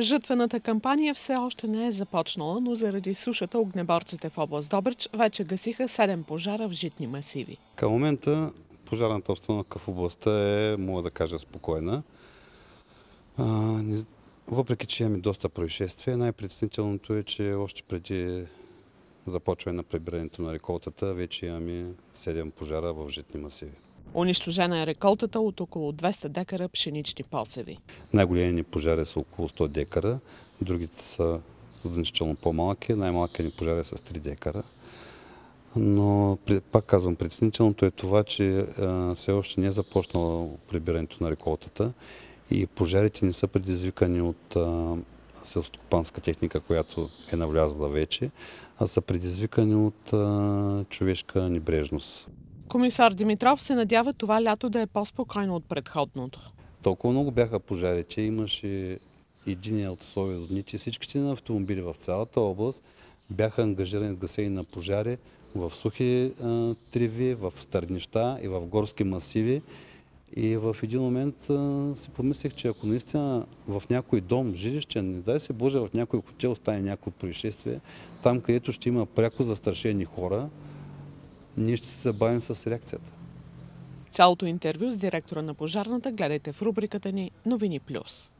Жътвената кампания все още не е започнала, но заради сушата огнеборците в област Добрич вече гасиха 7 пожара в житни масиви. Към момента пожарната обстановка в областта е, мога да кажа, спокойна. Въпреки, че имаме доста происшествия, най-притеснителното е, че още преди започване на прибирането на реколтата, вече имаме 7 пожара в житни масиви. Унищожена е реколтата от около 200 декара пшенични посеви. Най-големи ни пожари са около 100 декара, другите са значително по-малки, най-малкият ни пожари са с 3 декара. Но пак казвам, притеснителното е това, че все още не е започнало прибирането на реколтата и пожарите не са предизвикани от селскостопанска техника, която е навлязла вече, а са предизвикани от човешка небрежност. Комисар Димитров се надява това лято да е по-спокойно от предходното. Толкова много бяха пожари, че имаше един от условия всичките на автомобили в цялата област бяха ангажирани с гасени на пожари в сухи а, треви, в стърнища и в горски масиви. И в един момент а, си помислих, че ако наистина в някой дом, жилище, не дай се Боже, в някой хотел стане някакво происшествие, там където ще има пряко застрашени хора, ние ще се забавим с реакцията. Цялото интервю с директора на пожарната гледайте в рубриката ни Новини Плюс.